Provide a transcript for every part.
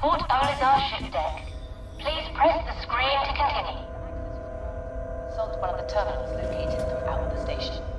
Port Olisar ship deck. Please press the screen to continue. Salt one of the terminals located throughout the station.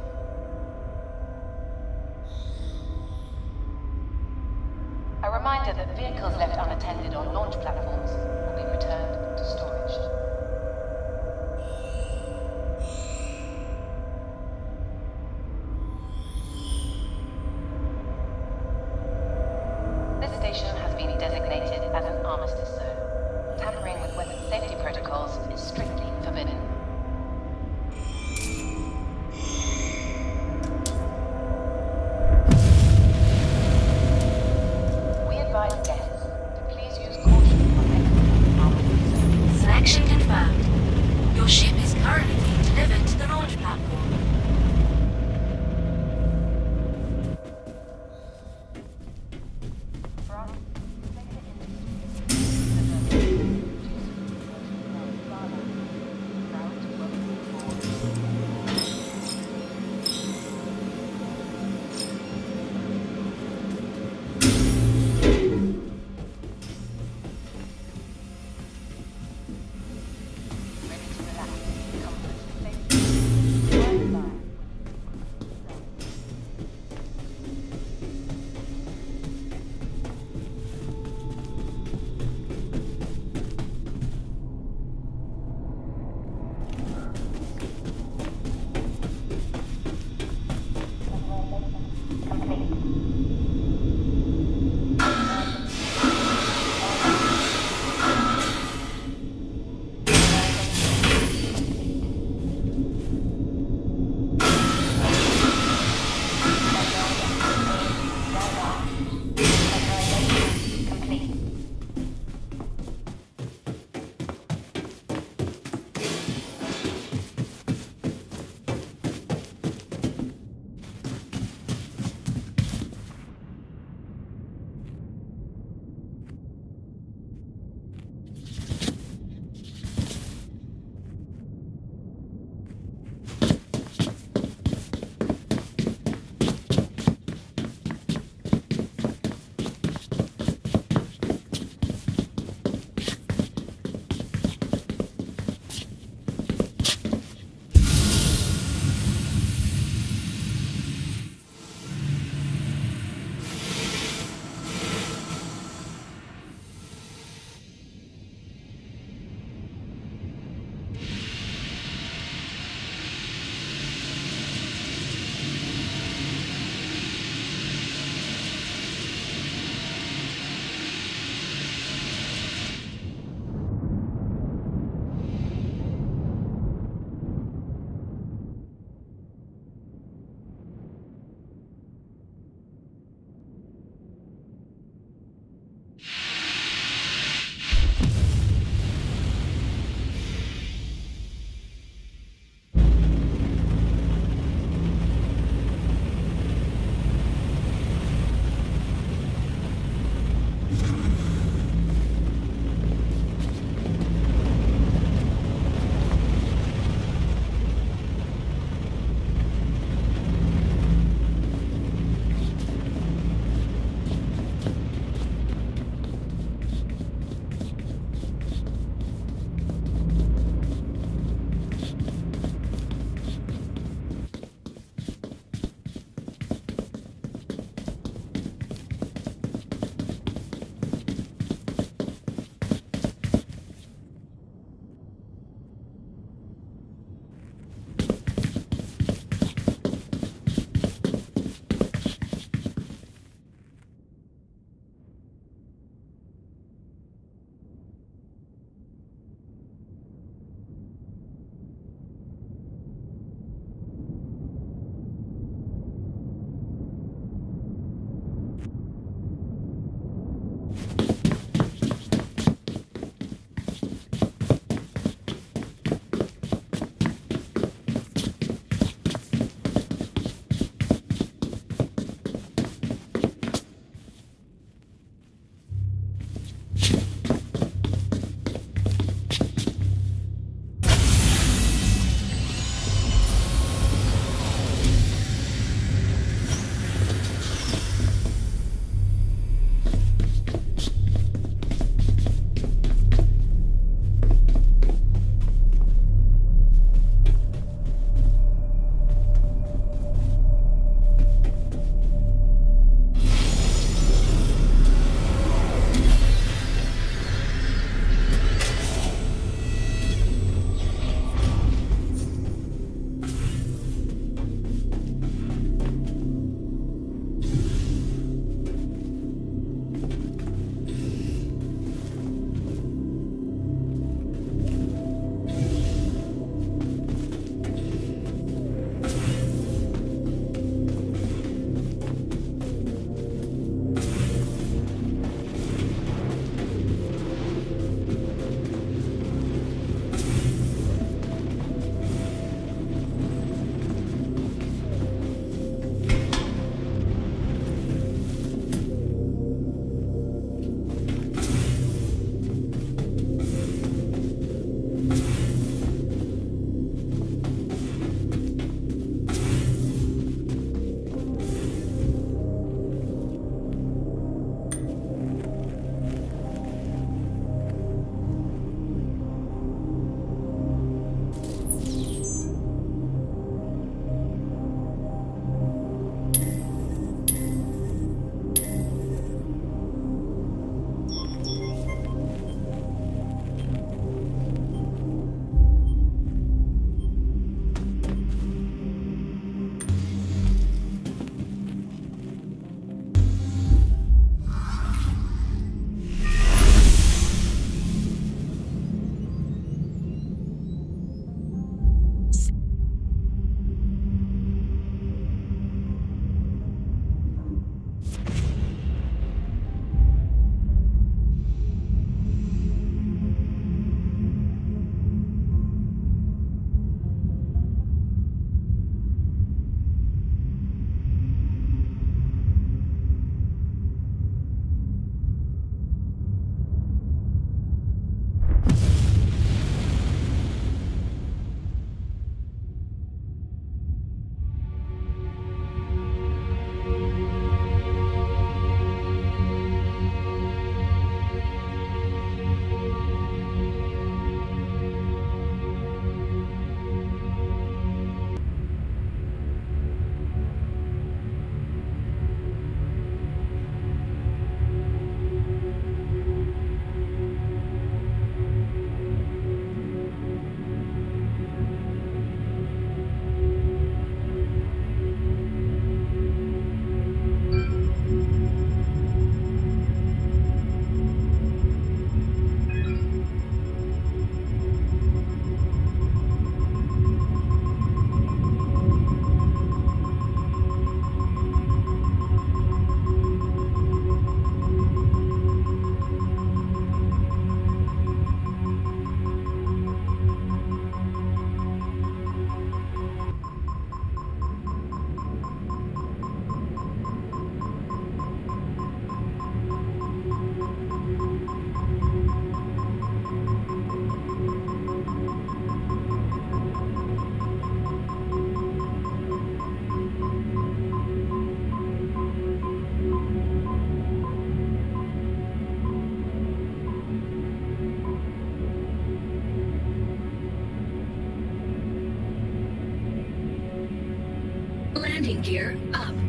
Landing gear up.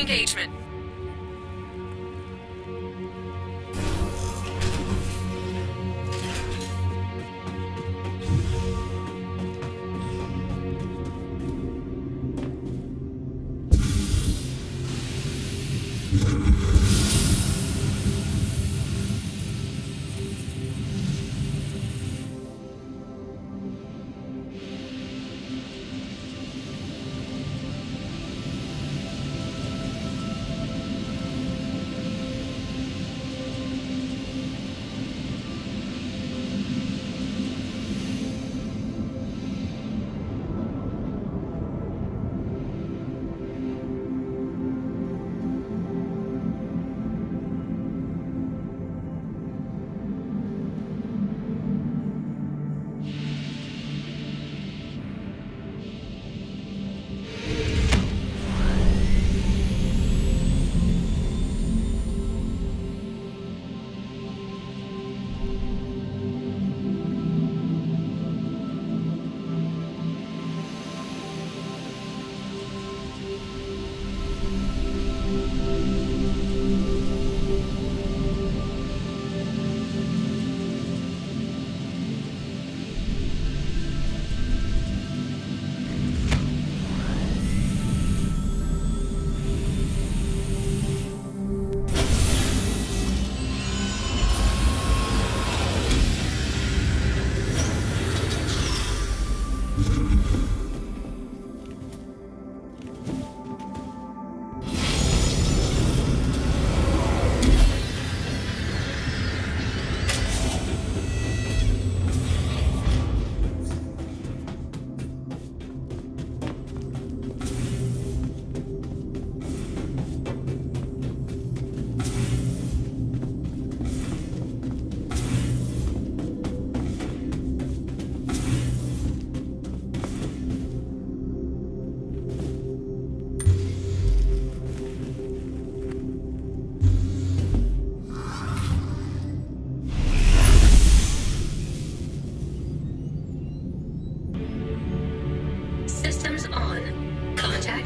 Engagement.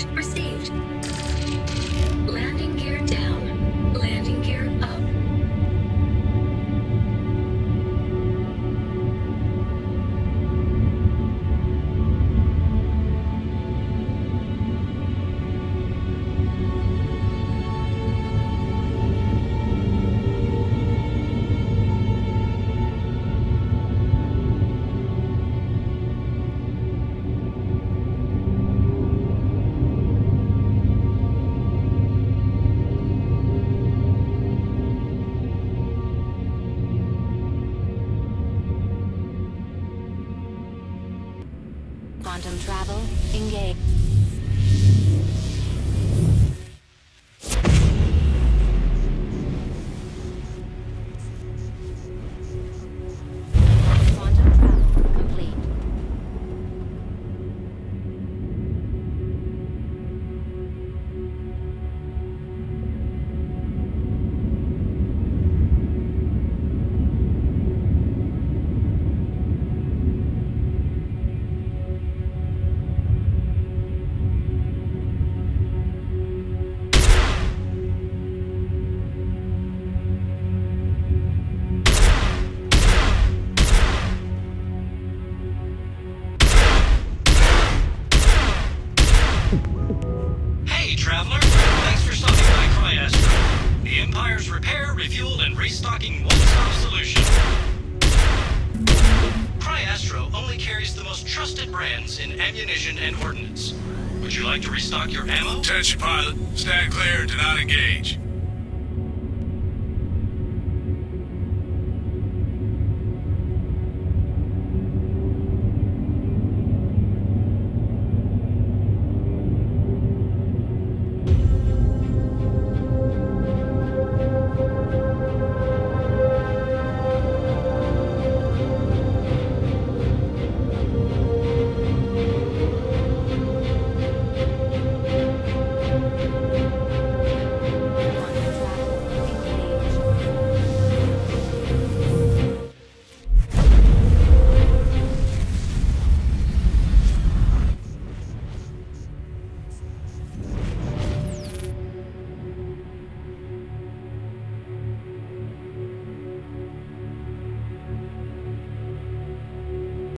Received. Travel, engage. Repair, refuel, and restocking one-stop solution. Cry-Astro only carries the most trusted brands in ammunition and ordnance. Would you like to restock your ammo? Attention pilot, stand clear do not engage.